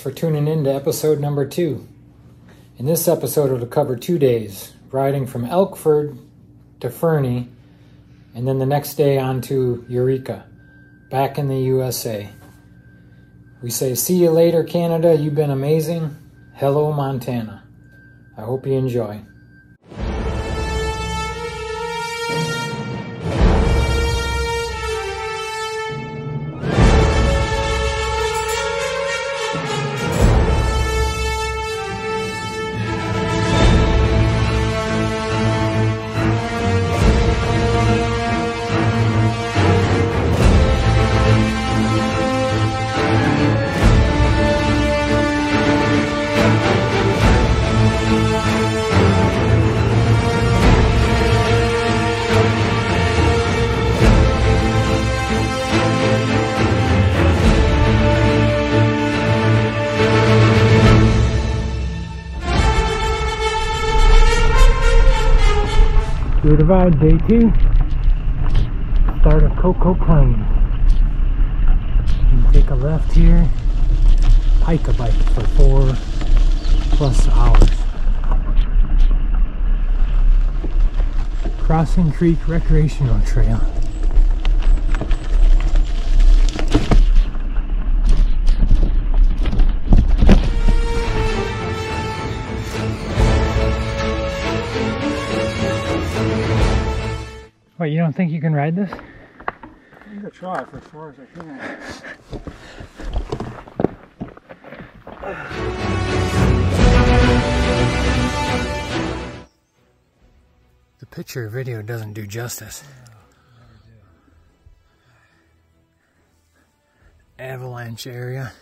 For tuning in to episode number two. In this episode, it'll cover two days riding from Elkford to Fernie, and then the next day on to Eureka, back in the USA. We say, See you later, Canada. You've been amazing. Hello, Montana. I hope you enjoy. Blue Divide, day two. Start of Coco Plain. Take a left here, hike a bike for four plus hours. Crossing Creek Recreational Trail. What, you don't think you can ride this? I'm gonna try for as far as I can. The picture video doesn't do justice. Avalanche area.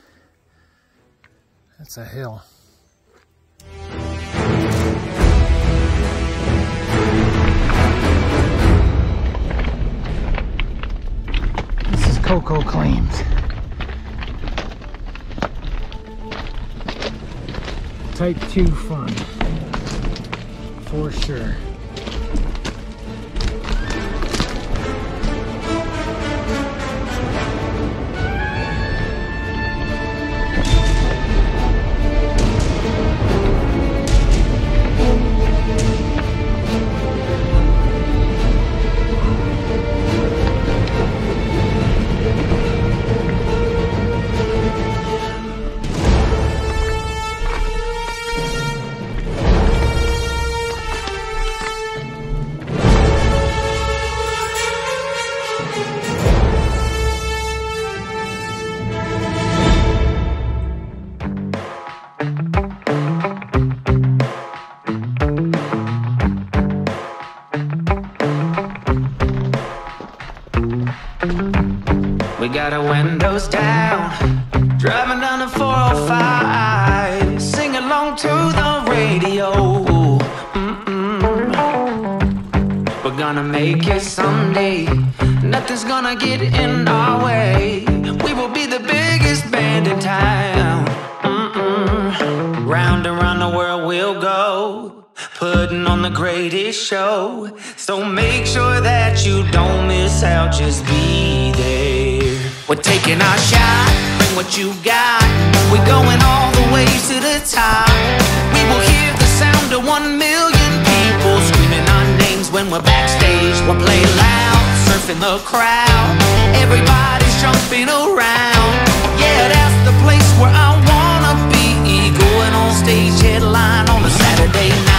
That's a hill. Koko Claims. Type 2 fun. For sure. Down, driving down the 405, sing along to the radio. Mm-mm. We're gonna make it someday, nothing's gonna get in our way. We will be the biggest band in town. Mm-mm. Round and round the world we'll go, putting on the greatest show. So make sure that you don't miss out, just be there. We're taking our shot, bring what you got. We're going all the way to the top. We will hear the sound of one million people screaming our names when we're backstage. We'll play loud, surfing the crowd. Everybody's jumping around. Yeah, that's the place where I wanna be. Going on stage, headline on a Saturday night.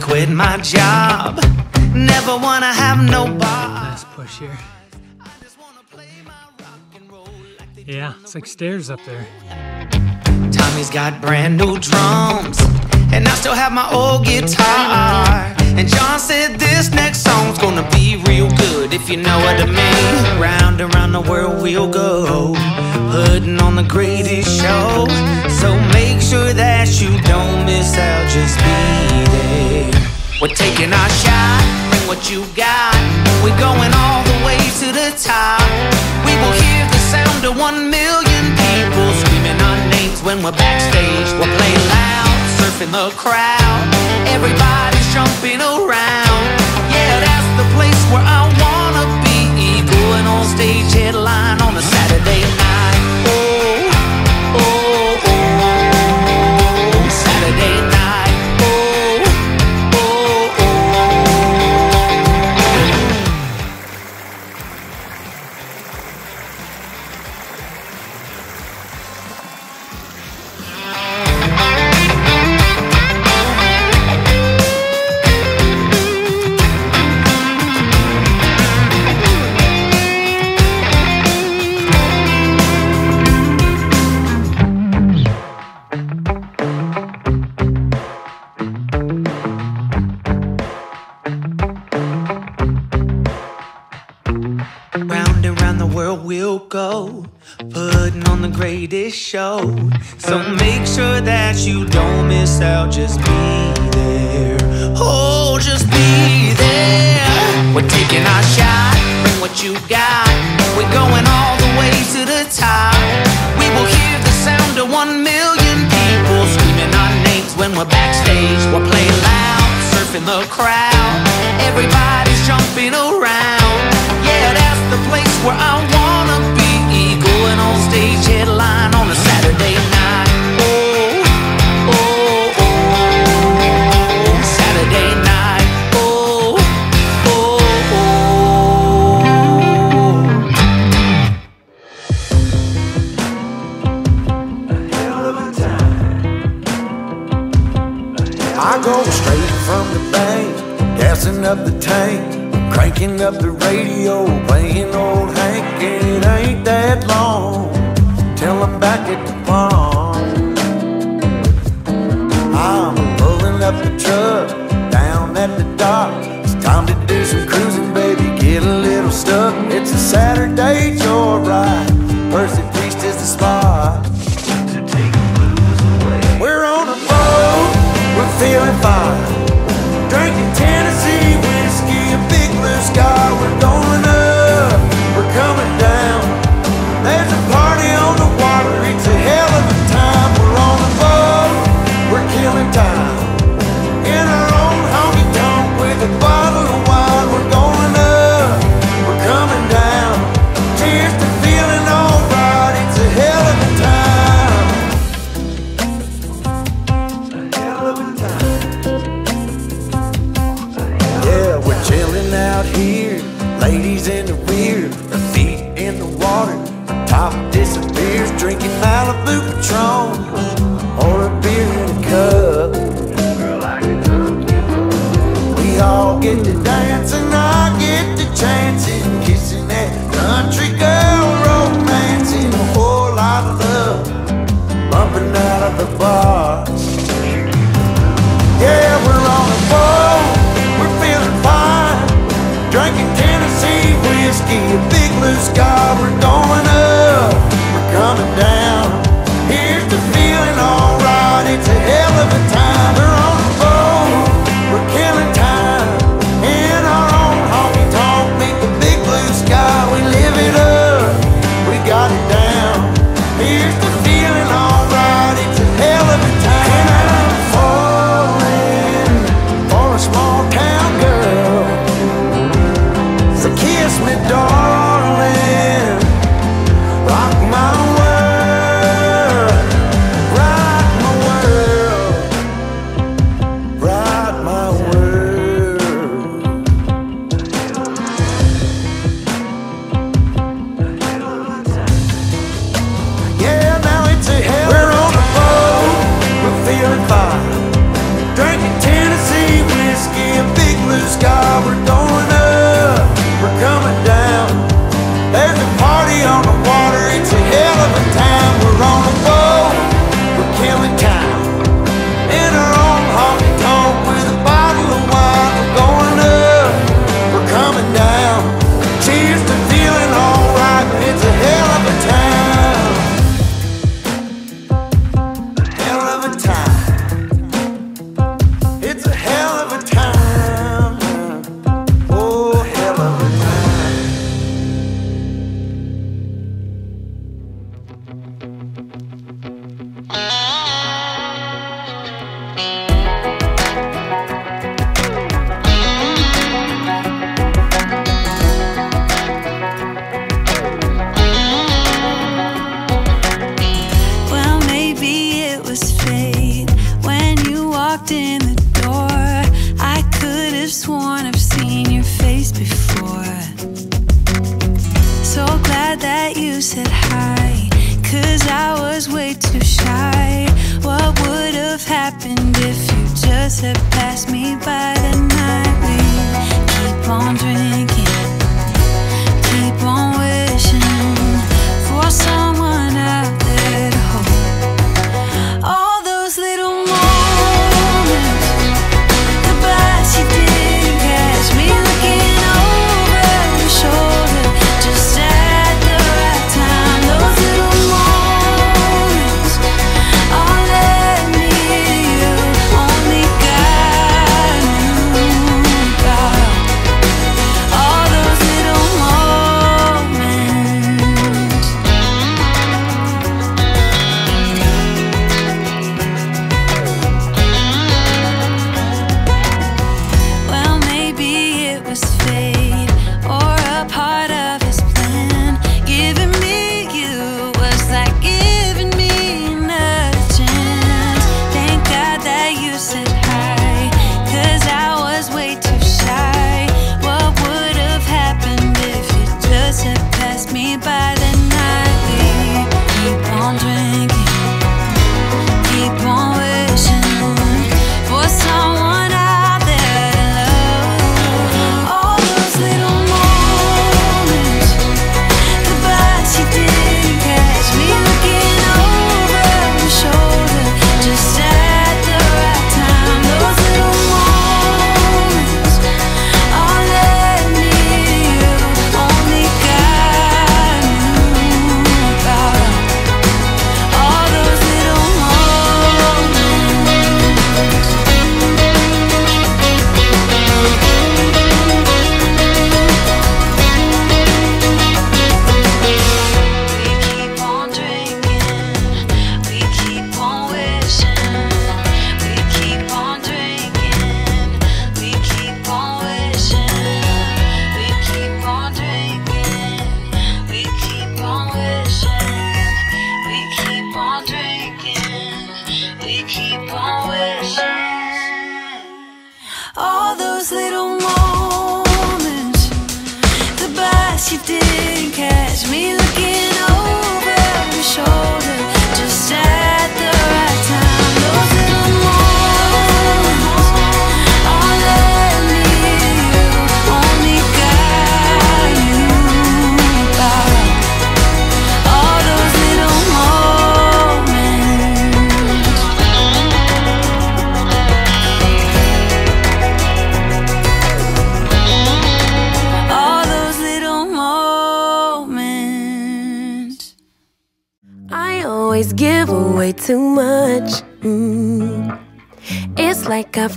Quit my job. Never wanna have no boss. Last push here. Yeah, it's like stairs up there. Tommy's got brand new drums, and I still have my old guitar. And John said this next song's gonna be real good, if you know what I mean. Round and round the world we'll go, putting on the greatest show. So make sure that you don't miss out, just be there. We're taking our shot, bring what you got. We're going all the way to the top. We will hear the sound of one million people screaming our names when we're backstage. We'll play loud, in the crowd. Everybody's jumping around. Yeah, that's the place where I wanna be. Going on stage headline on a Saturday night. Oh, oh, oh. oh, oh Saturday night. So make sure that you don't miss out, just be there. Oh, just be there. We're taking our shot, bring what you got.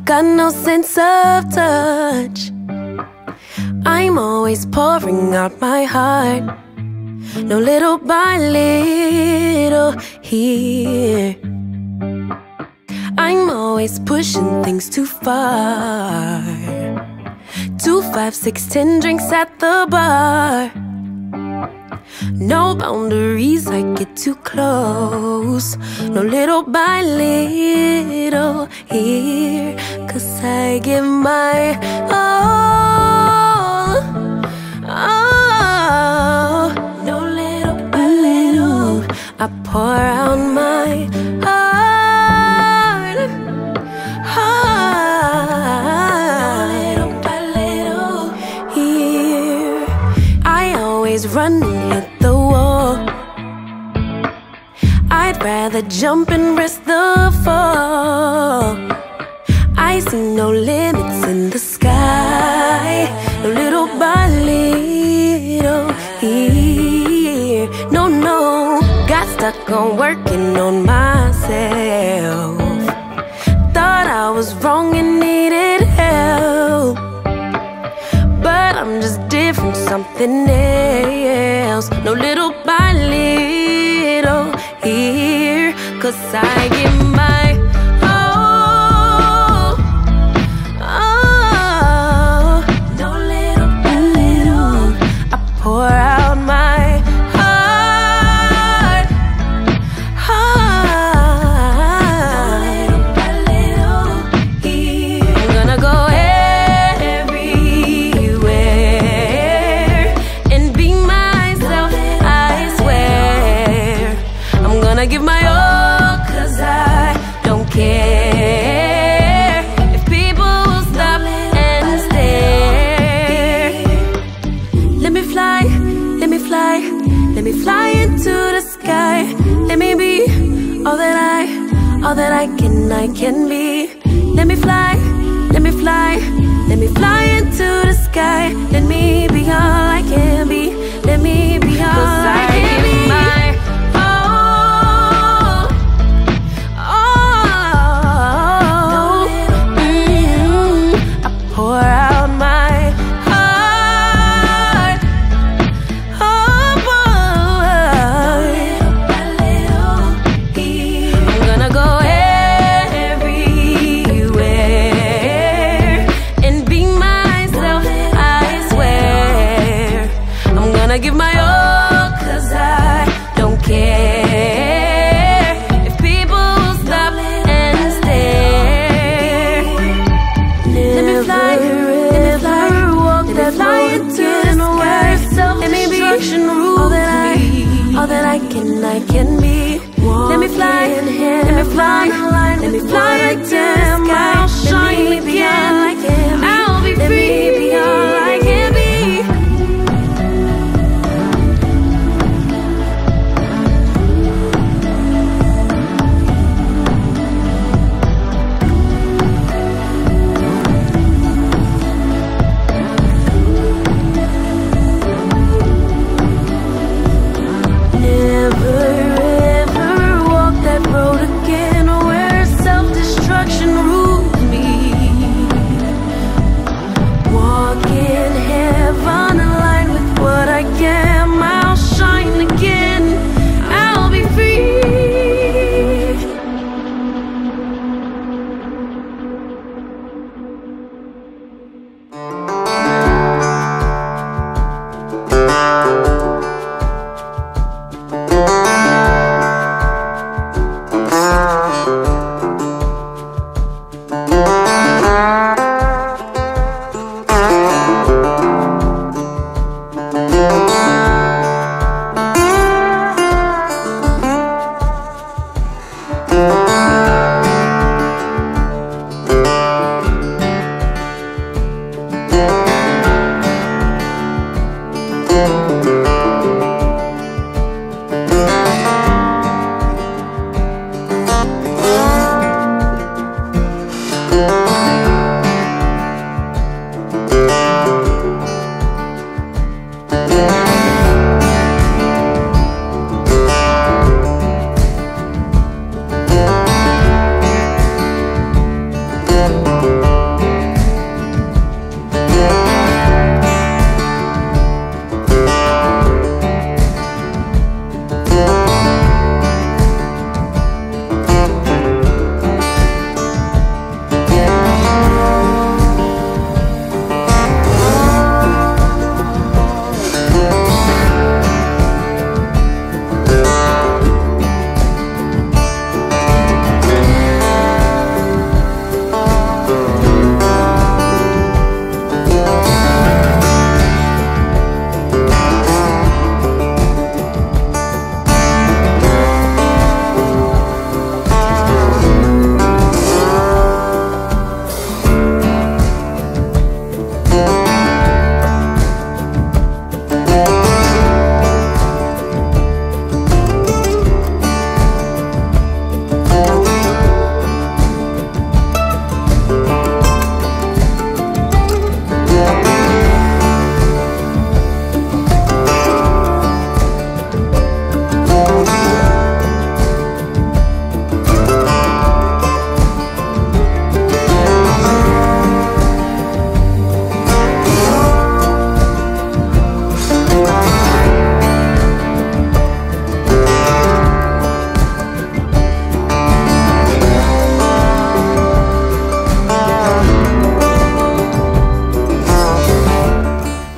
got no sense of touch. I'm always pouring out my heart. No little by little here. I'm always pushing things too far. Two, five, six, ten drinks at the bar. No boundaries, I get too close. No little by little here, cause I give my all. Oh, no little by little, I pour out the jump and risk the fall. I see no limits in the sky. Little by little here. No, no. Got stuck on working on myself. Thought I was wrong and needed help. But I'm just different, something else. No, little by little. Cause I give my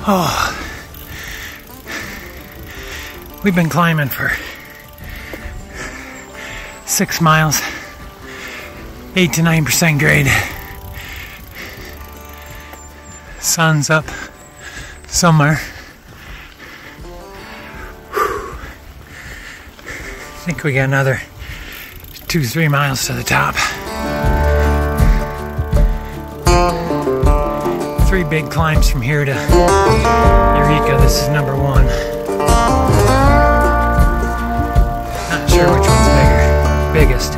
Oh, we've been climbing for six miles, eight to nine percent grade. Sun's up somewhere. I think we got another two, three miles to the top. three big climbs from here to Eureka. This is number one. Not sure which one's bigger, biggest.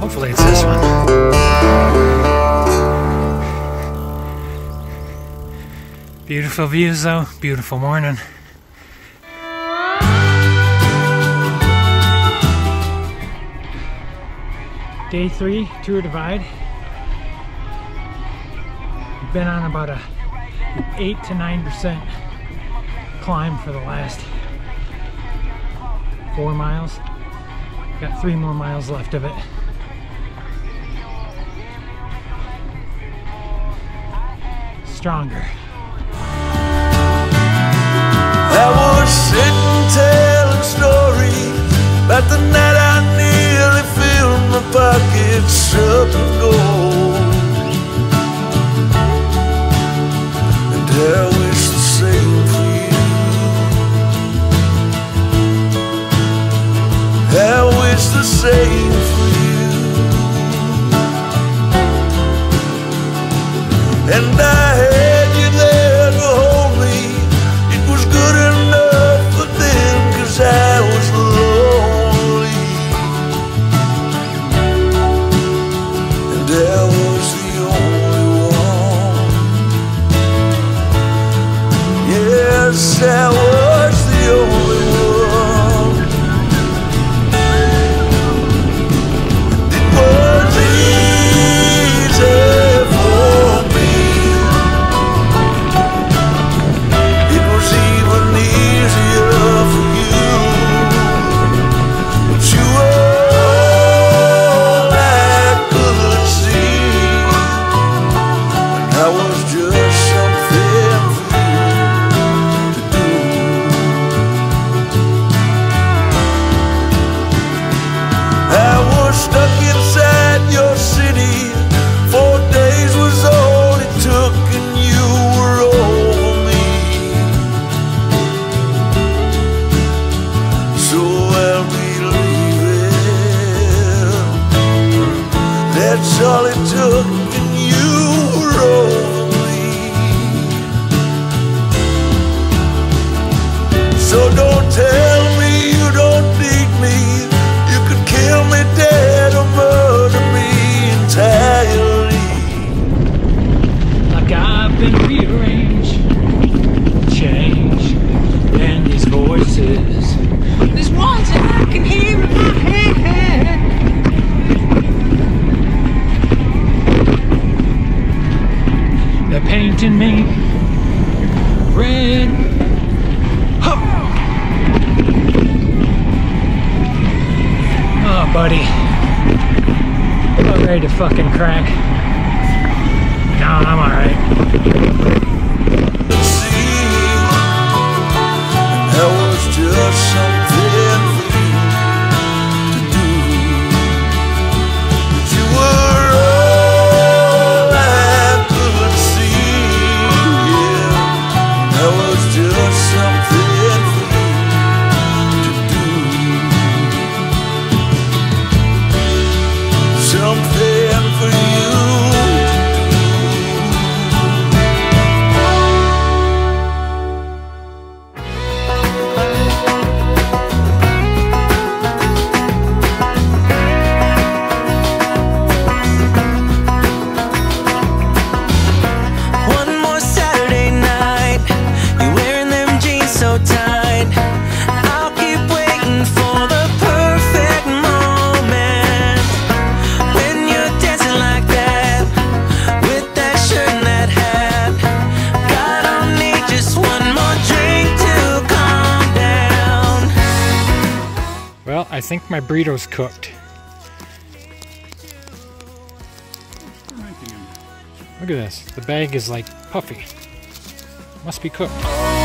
Hopefully it's this one. Beautiful views though, beautiful morning. Day three, Tour Divide been on about a eight to nine percent climb for the last four miles. Got three more miles left of it. Stronger. I was sitting telling stories about the night I nearly filled my pockets up and gold. and burrito's cooked. Look at this. The bag is like puffy. Must be cooked.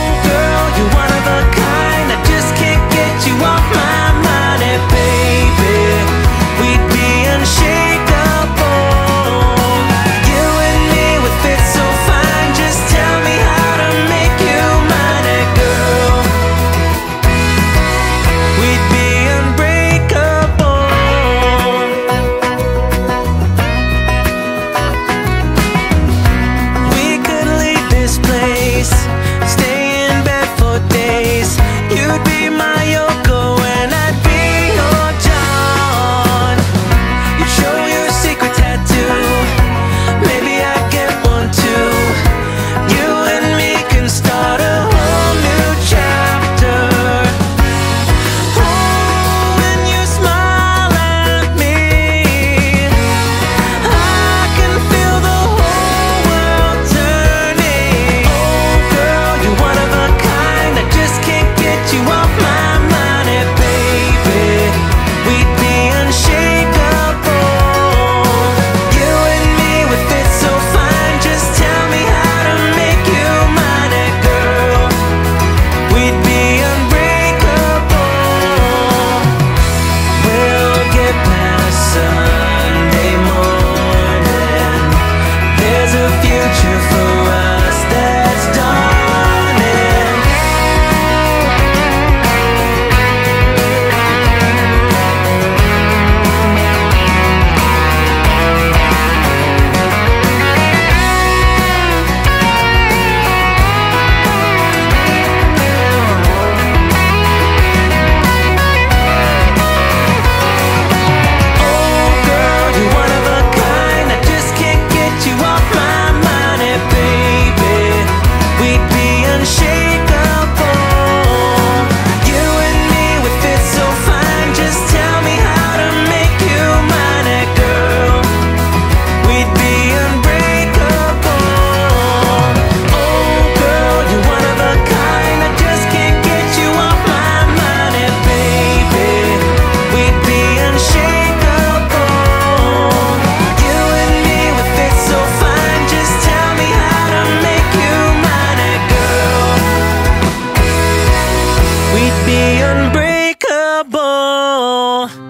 unbreakable.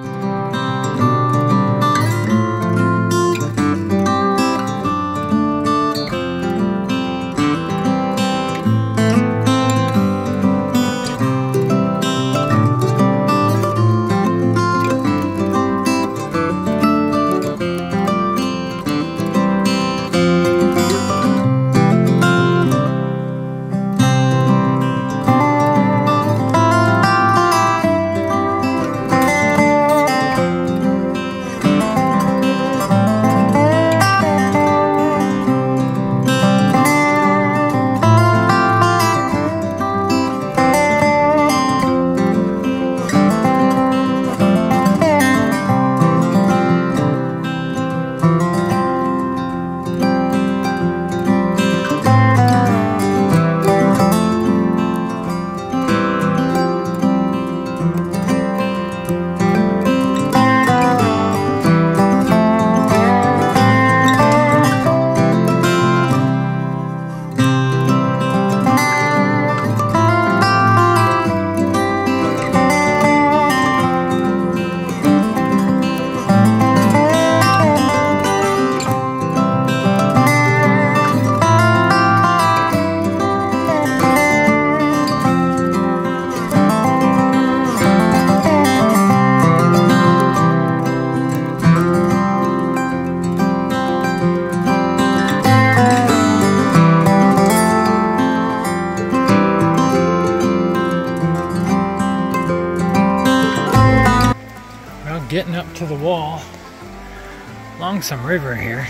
some river here.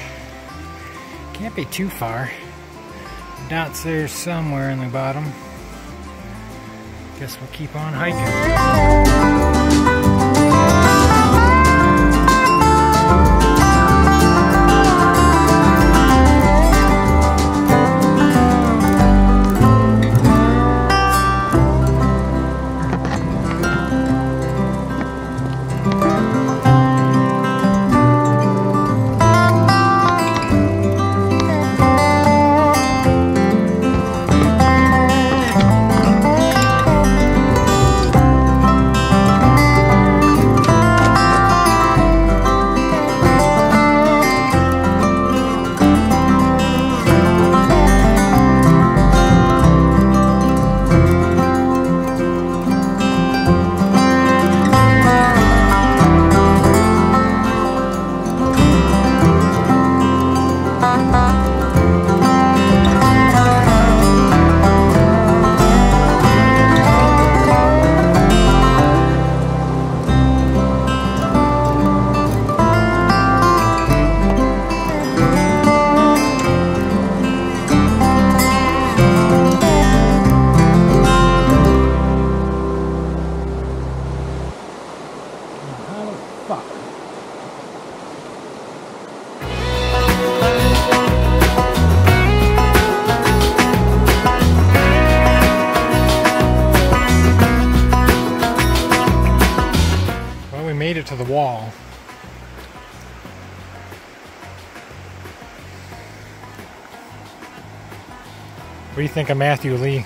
Can't be too far. Doubts there's somewhere in the bottom. Guess we'll keep on hiking. think of Matthew Lee.